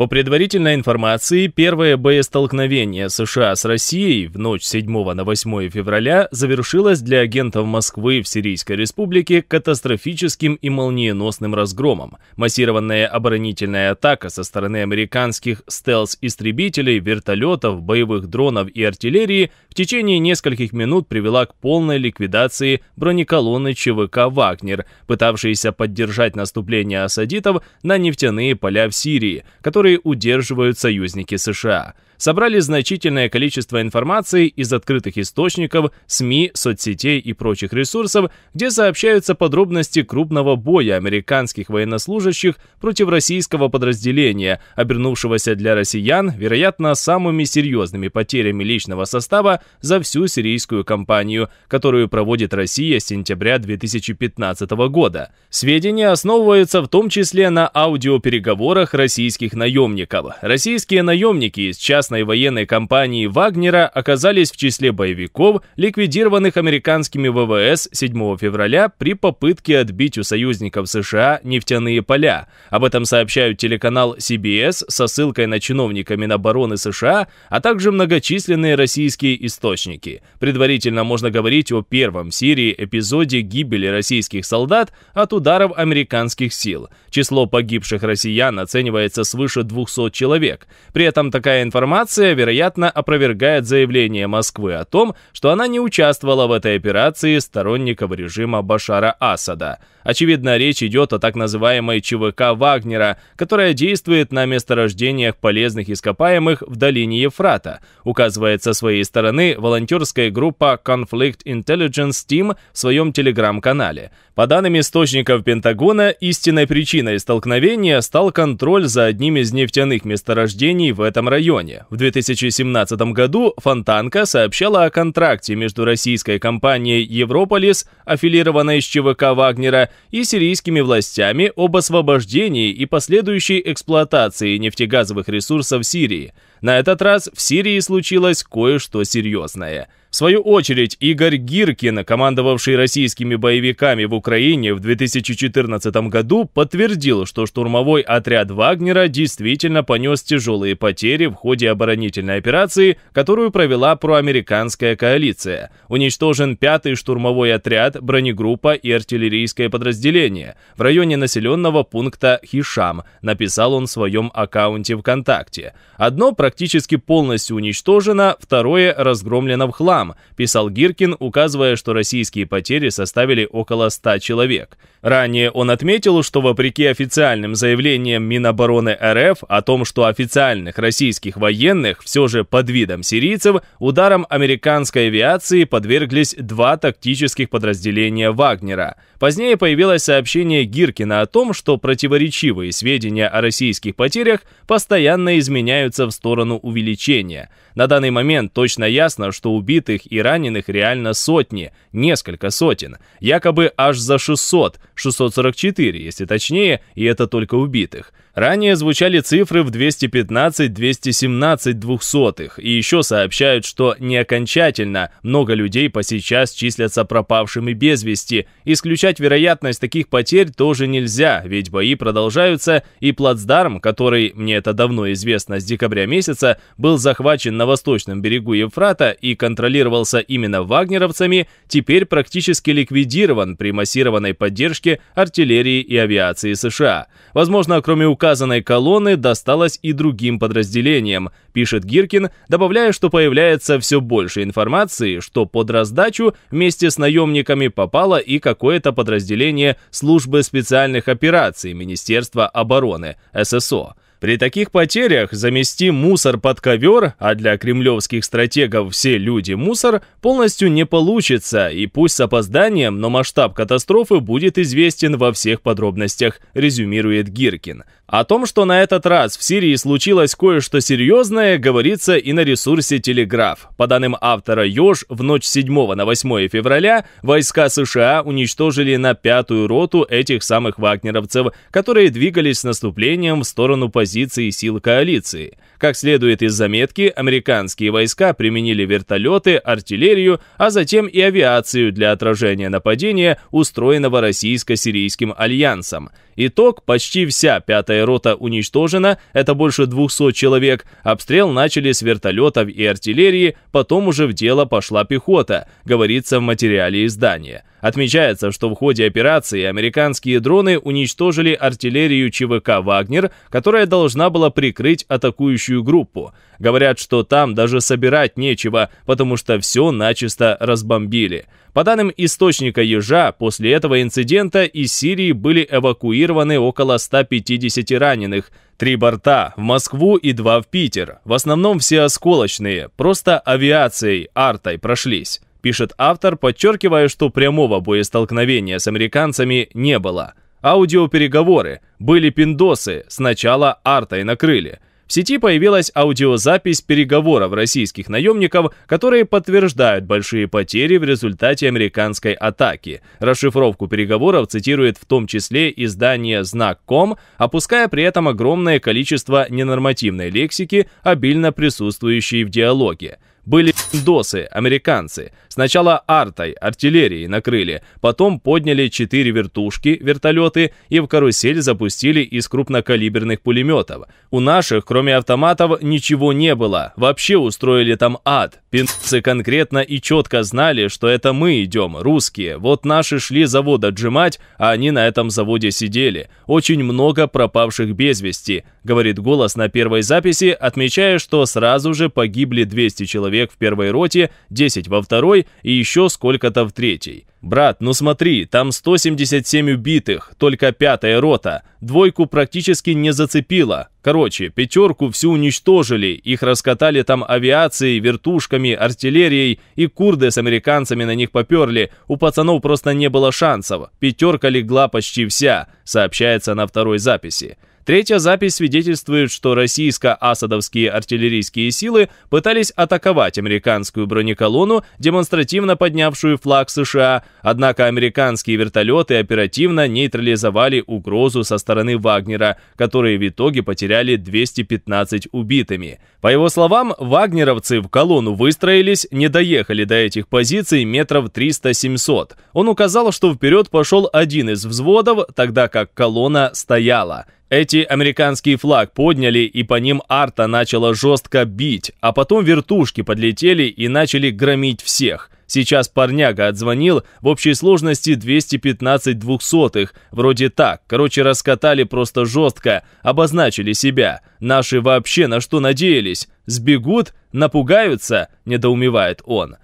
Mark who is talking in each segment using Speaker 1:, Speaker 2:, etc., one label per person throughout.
Speaker 1: По предварительной информации, первое боестолкновение США с Россией в ночь 7 на 8 февраля завершилось для агентов Москвы в Сирийской республике катастрофическим и молниеносным разгромом. Массированная оборонительная атака со стороны американских стелс-истребителей, вертолетов, боевых дронов и артиллерии в течение нескольких минут привела к полной ликвидации бронеколонны ЧВК «Вагнер», пытавшейся поддержать наступление осадитов на нефтяные поля в Сирии, которые которые удерживают союзники США собрали значительное количество информации из открытых источников, СМИ, соцсетей и прочих ресурсов, где сообщаются подробности крупного боя американских военнослужащих против российского подразделения, обернувшегося для россиян, вероятно, самыми серьезными потерями личного состава за всю сирийскую кампанию, которую проводит Россия с сентября 2015 года. Сведения основываются в том числе на аудиопереговорах российских наемников. Российские наемники из частных частной военной компании Вагнера оказались в числе боевиков, ликвидированных американскими ВВС 7 февраля при попытке отбить у союзников США нефтяные поля. Об этом сообщают телеканал CBS со ссылкой на чиновника Минобороны США, а также многочисленные российские источники. Предварительно можно говорить о первом Сирии эпизоде гибели российских солдат от ударов американских сил. Число погибших россиян оценивается свыше 200 человек. При этом такая информация информация, вероятно, опровергает заявление Москвы о том, что она не участвовала в этой операции сторонников режима Башара Асада. Очевидно, речь идет о так называемой ЧВК Вагнера, которая действует на месторождениях полезных ископаемых в долине Ефрата, указывает со своей стороны волонтерская группа Conflict Intelligence Team в своем телеграм-канале. По данным источников Пентагона, истинной причиной столкновения стал контроль за одним из нефтяных месторождений в этом районе. В 2017 году Фонтанка сообщала о контракте между российской компанией Европолис, аффилированной с ЧВК Вагнера, и сирийскими властями об освобождении и последующей эксплуатации нефтегазовых ресурсов Сирии. На этот раз в Сирии случилось кое-что серьезное – в свою очередь, Игорь Гиркин, командовавший российскими боевиками в Украине в 2014 году, подтвердил, что штурмовой отряд Вагнера действительно понес тяжелые потери в ходе оборонительной операции, которую провела проамериканская коалиция. Уничтожен пятый штурмовой отряд, бронегруппа и артиллерийское подразделение в районе населенного пункта Хишам, написал он в своем аккаунте ВКонтакте. Одно практически полностью уничтожено, второе разгромлено в хлам, сам, писал Гиркин, указывая, что российские потери составили около 100 человек. Ранее он отметил, что вопреки официальным заявлениям Минобороны РФ о том, что официальных российских военных все же под видом сирийцев ударом американской авиации подверглись два тактических подразделения Вагнера. Позднее появилось сообщение Гиркина о том, что противоречивые сведения о российских потерях постоянно изменяются в сторону увеличения. На данный момент точно ясно, что убитых и раненых реально сотни, несколько сотен, якобы аж за 600, 644, если точнее, и это только убитых. Ранее звучали цифры в 215-217 двухсотых, и еще сообщают, что не окончательно много людей по сейчас числятся пропавшими без вести. Исключать вероятность таких потерь тоже нельзя, ведь бои продолжаются, и плацдарм, который, мне это давно известно с декабря месяца, был захвачен на восточном берегу Евфрата и контролировался именно вагнеровцами, теперь практически ликвидирован при массированной поддержке артиллерии и авиации США. Возможно, кроме указанной колонны досталось и другим подразделениям, пишет Гиркин, добавляя, что появляется все больше информации, что под раздачу вместе с наемниками попало и какое-то подразделение службы специальных операций Министерства обороны, ССО. При таких потерях замести мусор под ковер, а для кремлевских стратегов все люди мусор, полностью не получится, и пусть с опозданием, но масштаб катастрофы будет известен во всех подробностях, резюмирует Гиркин. О том, что на этот раз в Сирии случилось кое-что серьезное, говорится и на ресурсе Телеграф. По данным автора Ёж, в ночь с 7 на 8 февраля войска США уничтожили на пятую роту этих самых вагнеровцев, которые двигались с наступлением в сторону позиций сил коалиции. Как следует из заметки, американские войска применили вертолеты, артиллерию, а затем и авиацию для отражения нападения, устроенного российско-сирийским альянсом. Итог – почти вся пятая рота уничтожена, это больше 200 человек. Обстрел начали с вертолетов и артиллерии, потом уже в дело пошла пехота, говорится в материале издания. Отмечается, что в ходе операции американские дроны уничтожили артиллерию ЧВК «Вагнер», которая должна была прикрыть атакующую группу. Говорят, что там даже собирать нечего, потому что все начисто разбомбили. По данным источника «Ежа», после этого инцидента из Сирии были эвакуированы около 150 раненых. Три борта в Москву и два в Питер. В основном все осколочные, просто авиацией, артой прошлись пишет автор, подчеркивая, что прямого боестолкновения с американцами не было. Аудиопереговоры, были пиндосы, сначала артой накрыли. В сети появилась аудиозапись переговоров российских наемников, которые подтверждают большие потери в результате американской атаки. Расшифровку переговоров цитирует в том числе издание «Знак.ком», опуская при этом огромное количество ненормативной лексики, обильно присутствующей в диалоге. Были досы, американцы. Сначала артой, артиллерией накрыли, потом подняли четыре вертушки, вертолеты и в карусель запустили из крупнокалиберных пулеметов. У наших, кроме автоматов, ничего не было. Вообще устроили там ад. Пинцы конкретно и четко знали, что это мы идем, русские. Вот наши шли завод отжимать, а они на этом заводе сидели. Очень много пропавших без вести, говорит голос на первой записи, отмечая, что сразу же погибли 200 человек в первой роте, 10 во второй и еще сколько-то в третьей. «Брат, ну смотри, там 177 убитых, только пятая рота. Двойку практически не зацепило. Короче, пятерку всю уничтожили, их раскатали там авиацией, вертушками, артиллерией, и курды с американцами на них поперли. У пацанов просто не было шансов. Пятерка легла почти вся», сообщается на второй записи. Третья запись свидетельствует, что российско-асадовские артиллерийские силы пытались атаковать американскую бронеколонну, демонстративно поднявшую флаг США, однако американские вертолеты оперативно нейтрализовали угрозу со стороны Вагнера, которые в итоге потеряли 215 убитыми. По его словам, вагнеровцы в колонну выстроились, не доехали до этих позиций метров 300-700. Он указал, что вперед пошел один из взводов, тогда как колонна стояла. Эти американский флаг подняли, и по ним арта начала жестко бить, а потом вертушки подлетели и начали громить всех. Сейчас парняга отзвонил, в общей сложности 215 двухсотых, вроде так, короче раскатали просто жестко, обозначили себя. Наши вообще на что надеялись? Сбегут? Напугаются? Недоумевает он.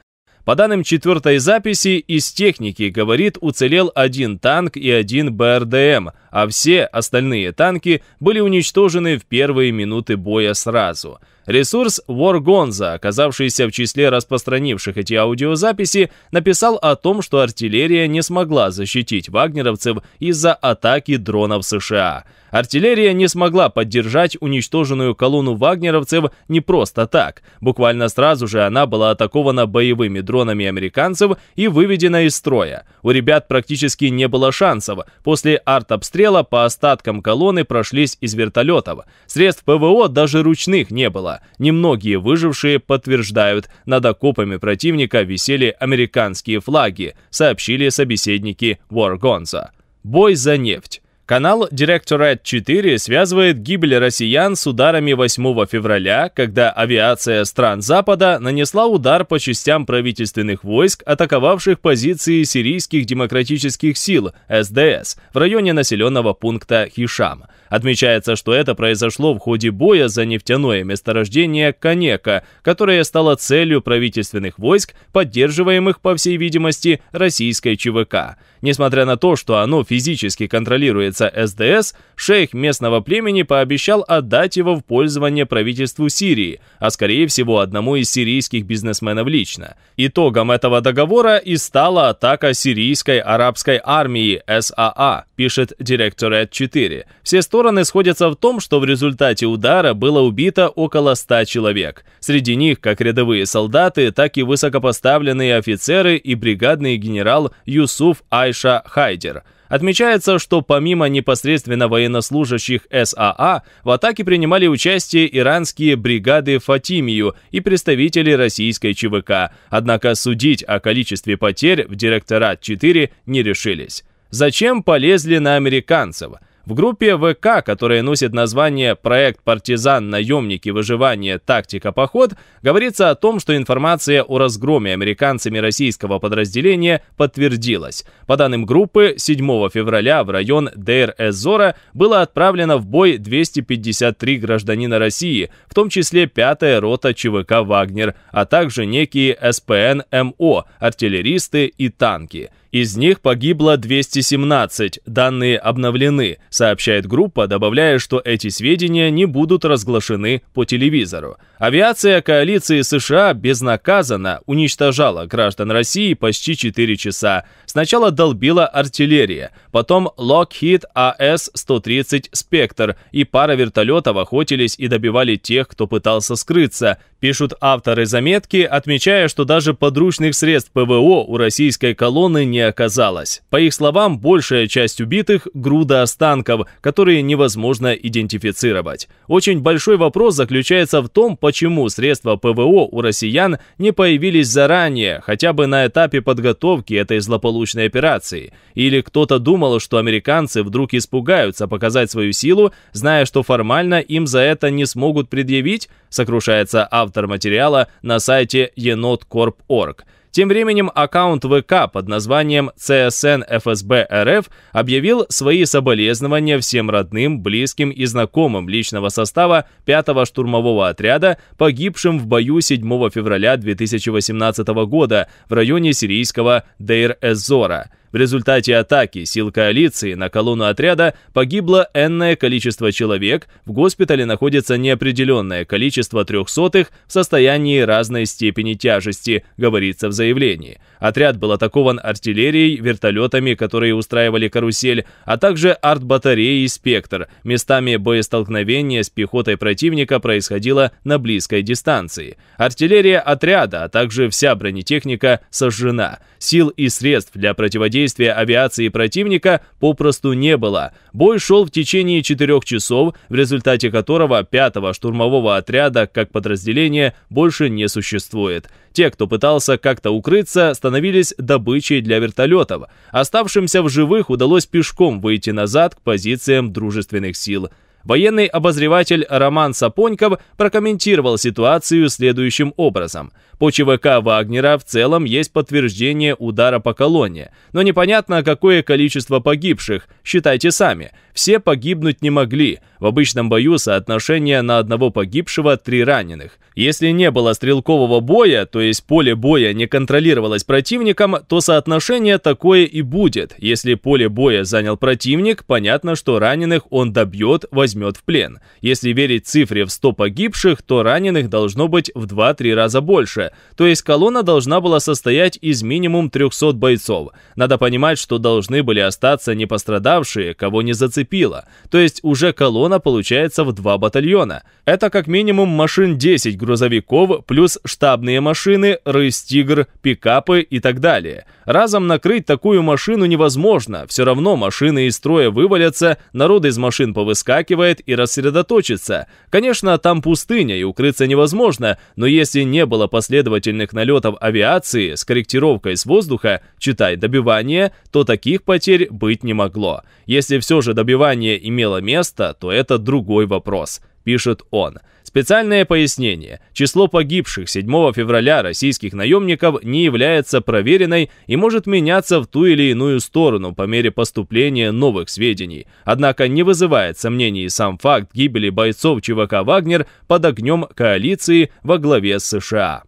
Speaker 1: По данным четвертой записи, из техники, говорит, уцелел один танк и один БРДМ, а все остальные танки были уничтожены в первые минуты боя сразу. Ресурс Wargonza, оказавшийся в числе распространивших эти аудиозаписи, написал о том, что артиллерия не смогла защитить вагнеровцев из-за атаки дронов США. Артиллерия не смогла поддержать уничтоженную колонну вагнеровцев не просто так. Буквально сразу же она была атакована боевыми дронами американцев и выведена из строя. У ребят практически не было шансов. После артобстрела по остаткам колонны прошлись из вертолетов. Средств ПВО даже ручных не было. Немногие выжившие подтверждают, над окопами противника висели американские флаги, сообщили собеседники Wargonza. Бой за нефть. Канал Directorate 4 связывает гибель россиян с ударами 8 февраля, когда авиация стран Запада нанесла удар по частям правительственных войск, атаковавших позиции сирийских демократических сил СДС в районе населенного пункта Хишам. Отмечается, что это произошло в ходе боя за нефтяное месторождение Канека, которое стало целью правительственных войск, поддерживаемых, по всей видимости, российской ЧВК. Несмотря на то, что оно физически контролируется СДС, шейх местного племени пообещал отдать его в пользование правительству Сирии, а скорее всего одному из сирийских бизнесменов лично. Итогом этого договора и стала атака сирийской арабской армии САА, пишет Директорат 4. Все стороны сходятся в том, что в результате удара было убито около 100 человек. Среди них как рядовые солдаты, так и высокопоставленные офицеры и бригадный генерал Юсуф Айша Хайдер. Отмечается, что помимо непосредственно военнослужащих САА, в атаке принимали участие иранские бригады Фатимию и представители российской ЧВК, однако судить о количестве потерь в Директорат 4 не решились. Зачем полезли на американцев? В группе ВК, которая носит название «Проект партизан, наемники, выживание, тактика, поход», говорится о том, что информация о разгроме американцами российского подразделения подтвердилась. По данным группы, 7 февраля в район Дейр-эз-Зора было отправлено в бой 253 гражданина России, в том числе 5-я рота ЧВК «Вагнер», а также некие СПН-МО, артиллеристы и танки. Из них погибло 217, данные обновлены, сообщает группа, добавляя, что эти сведения не будут разглашены по телевизору. Авиация коалиции США безнаказанно уничтожала граждан России почти 4 часа. Сначала долбила артиллерия, потом Lockheed AS-130 Spectre и пара вертолетов охотились и добивали тех, кто пытался скрыться, пишут авторы заметки, отмечая, что даже подручных средств ПВО у российской колонны не оказалось. По их словам, большая часть убитых – груда останков, которые невозможно идентифицировать. Очень большой вопрос заключается в том, почему средства ПВО у россиян не появились заранее, хотя бы на этапе подготовки этой злополучной операции. Или кто-то думал, что американцы вдруг испугаются показать свою силу, зная, что формально им за это не смогут предъявить, сокрушается автор материала на сайте енот.корп.орг. Тем временем аккаунт ВК под названием CSN ФСБ РФ объявил свои соболезнования всем родным, близким и знакомым личного состава 5-го штурмового отряда, погибшим в бою 7 февраля 2018 года в районе сирийского Дейр-эз-Зора. В результате атаки сил коалиции на колонну отряда погибло энное количество человек, в госпитале находится неопределенное количество трехсотых в состоянии разной степени тяжести, говорится в заявлении. Отряд был атакован артиллерией, вертолетами, которые устраивали карусель, а также артбатареей «Спектр». Местами боестолкновения с пехотой противника происходило на близкой дистанции. Артиллерия отряда, а также вся бронетехника сожжена. Сил и средств для противодействия авиации противника попросту не было. Бой шел в течение четырех часов, в результате которого 5-го штурмового отряда как подразделения больше не существует. Те, кто пытался как-то укрыться, становились добычей для вертолетов. Оставшимся в живых удалось пешком выйти назад к позициям дружественных сил. Военный обозреватель Роман Сапоньков прокомментировал ситуацию следующим образом. По ЧВК Вагнера в целом есть подтверждение удара по колонне, но непонятно, какое количество погибших, считайте сами. Все погибнуть не могли. В обычном бою соотношение на одного погибшего три раненых. Если не было стрелкового боя, то есть поле боя не контролировалось противником, то соотношение такое и будет. Если поле боя занял противник, понятно, что раненых он добьет, возьмет в плен. Если верить цифре в 100 погибших, то раненых должно быть в 2-3 раза больше. То есть колонна должна была состоять из минимум 300 бойцов. Надо понимать, что должны были остаться не пострадавшие, кого не зацепило. То есть уже колонна получается в два батальона. Это как минимум машин 10 грузовиков плюс штабные машины, рысь-тигр, пикапы и так далее. Разом накрыть такую машину невозможно, все равно машины из строя вывалятся, народ из машин повыскакивает и рассредоточится. Конечно, там пустыня и укрыться невозможно, но если не было последовательных налетов авиации с корректировкой с воздуха, читай добивание, то таких потерь быть не могло. Если все же добивание имело место, то это другой вопрос пишет он. Специальное пояснение. Число погибших 7 февраля российских наемников не является проверенной и может меняться в ту или иную сторону по мере поступления новых сведений. Однако не вызывает сомнений сам факт гибели бойцов ЧВК «Вагнер» под огнем коалиции во главе с США.